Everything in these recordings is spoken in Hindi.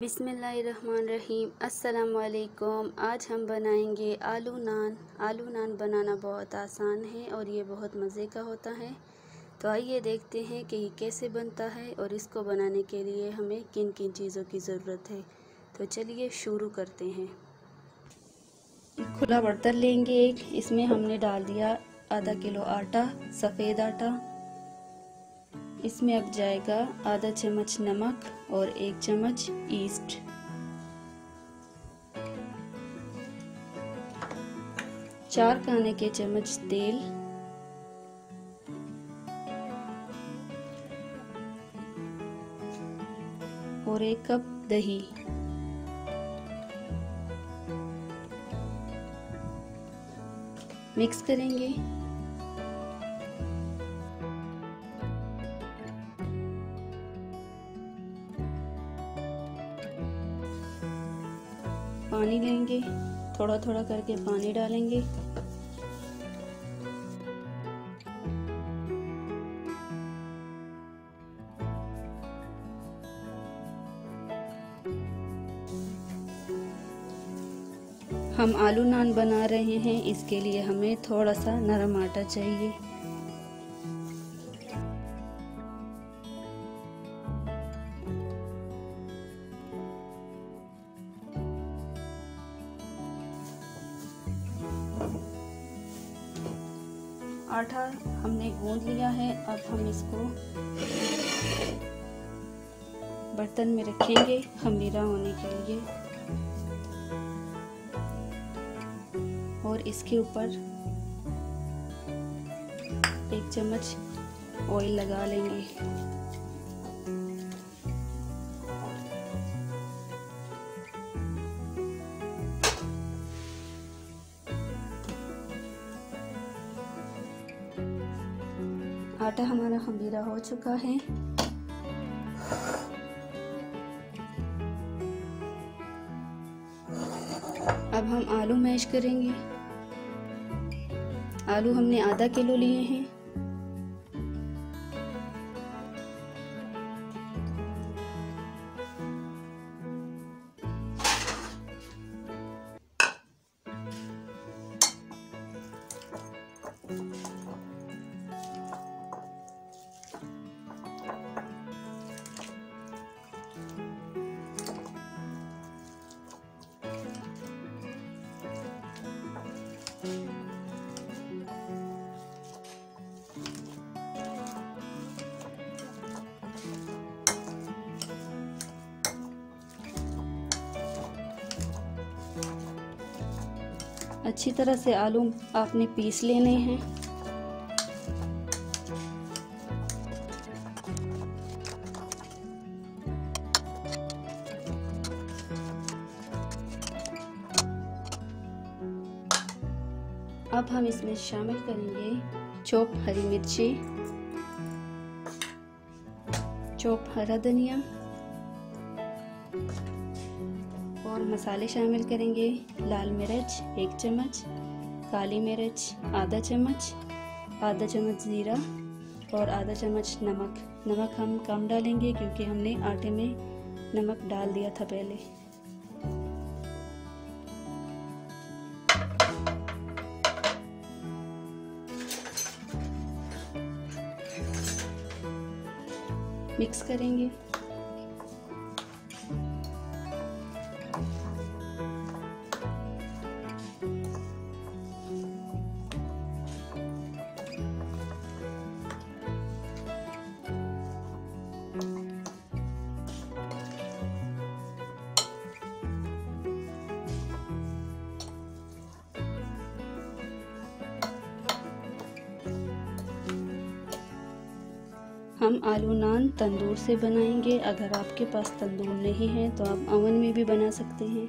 बिसमीम अस्सलाम आज हम बनाएँगे आलू नान। आलू नान बनाना बहुत आसान है और ये बहुत मज़े का होता है। तो आइए देखते हैं कि ये कैसे बनता है और इसको बनाने के लिए हमें किन किन चीज़ों की ज़रूरत है। तो चलिए शुरू करते हैं। खुला बर्तन लेंगे। एक इसमें हमने डाल दिया आधा किलो आटा, सफ़ेद आटा इसमें अब जाएगा आधा चम्मच नमक और एक चम्मच ईस्ट चार खाने के चम्मच तेल। और एक कप दही। मिक्स करेंगे। पानी लेंगे थोड़ा थोड़ा करके पानी डालेंगे। हम आलू नान बना रहे हैं, इसके लिए हमें थोड़ा सा नरम आटा चाहिए। आटा हमने गूंद लिया है, अब हम इसको बर्तन में रखेंगे खमीरा होने के लिए। और इसके ऊपर एक चम्मच ऑयल लगा लेंगे। आटा हमारा खमीरा हो चुका है। अब हम आलू मैश करेंगे। आलू हमने आधा किलो लिए हैं। अच्छी तरह से आलू आपने पीस लेने हैं। अब हम इसमें शामिल करेंगे चौप हरी मिर्ची, चौप हरा धनिया और मसाले शामिल करेंगे। लाल मिर्च, एक चम्मच, काली मिर्च, आधा चम्मच आधा चम्मच ज़ीरा और आधा चम्मच नमक। नमक हम कम डालेंगे क्योंकि हमने आटे में नमक डाल दिया था पहले। मिक्स करेंगे। हम आलू नान तंदूर से बनाएँगे। अगर आपके पास तंदूर नहीं है तो आप अवन में भी बना सकते हैं।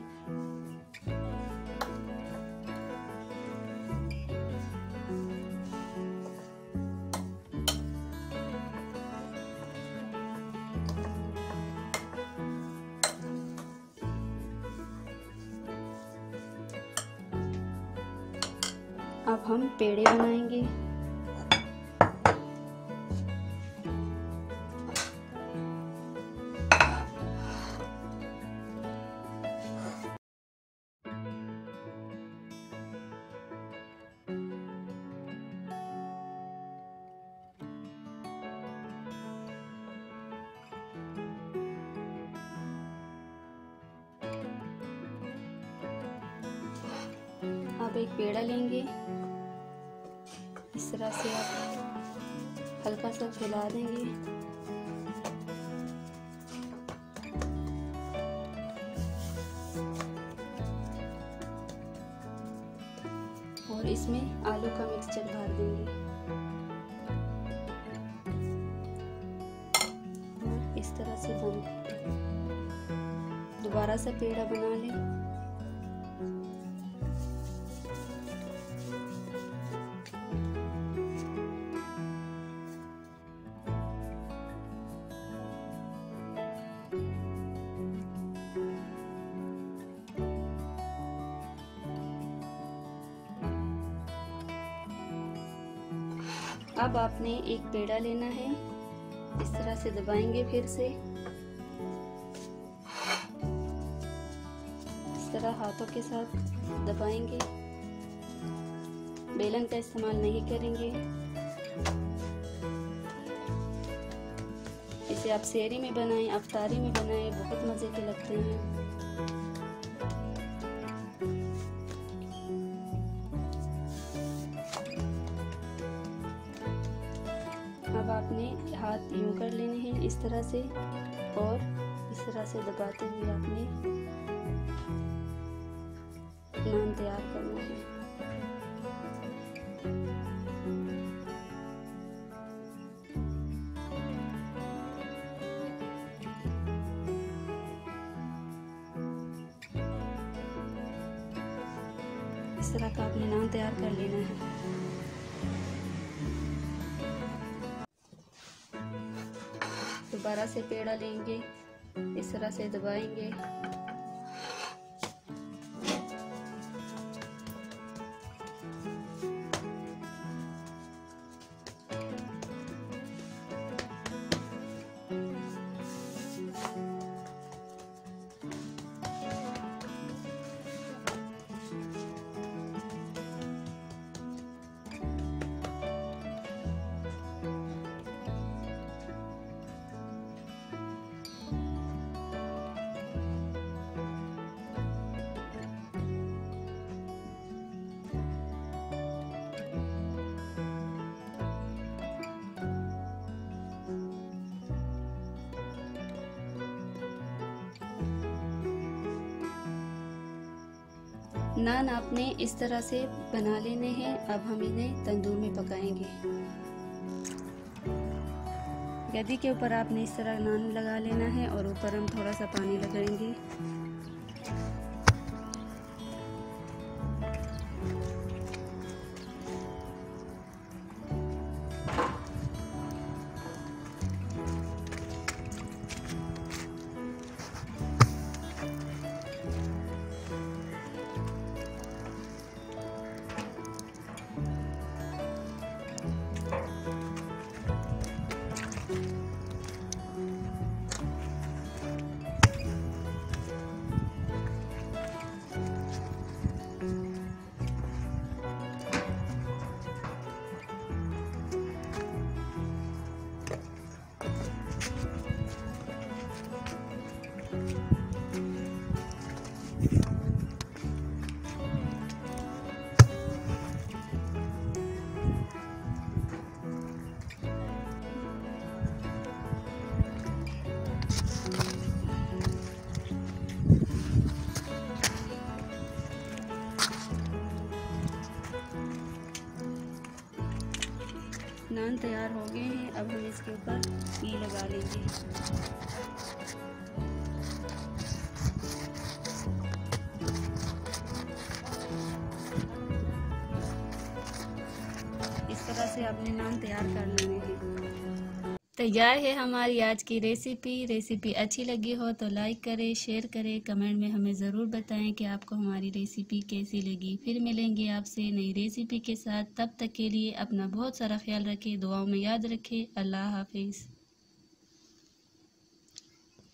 अब हम पेड़े बनाएँगे। एक पेड़ा लेंगे। इस तरह से आप हल्का सा फैला देंगे। और इसमें आलू का मिक्सचर भर देंगे। और इस तरह से बंद दोबारा से पेड़ा बना लें। अब आपने एक पेड़ा लेना है। इस तरह से दबाएँगे फिर से। इस तरह हाथों के साथ दबाएँगे। बेलन का इस्तेमाल नहीं करेंगे। इसे आप सेरी में बनाएँ अफ्तारी में बनाएँ, बहुत मज़े के लगते हैं। आपने हाथ यूँ कर लेने हैं इस तरह से और इस तरह से दबाते हुए आपने नान तैयार करना है। इस तरह का आपने नान तैयार कर लेना है। दोबारा से पेड़ा लेंगे इस तरह से दबाएँगे। नान आपने इस तरह से बना लेने हैं, अब हम इन्हें तंदूर में पकाएँगे। गदी के ऊपर आपने इस तरह नान लगा लेना है और ऊपर हम थोड़ा सा पानी लगाएँगे। नान तैयार हो गए हैं। अब हम इसके ऊपर घी लगा लेंगे। इस तरह से आपने नान तैयार करना हैं। तैयार है हमारी आज की रेसिपी रेसिपी अच्छी लगी हो तो लाइक करें शेयर करें कमेंट में हमें ज़रूर बताएँ कि आपको हमारी रेसिपी कैसी लगी। फिर मिलेंगे आपसे नई रेसिपी के साथ। तब तक के लिए अपना बहुत सारा ख्याल रखें, दुआओं में याद रखें। अल्लाह हाफिज़।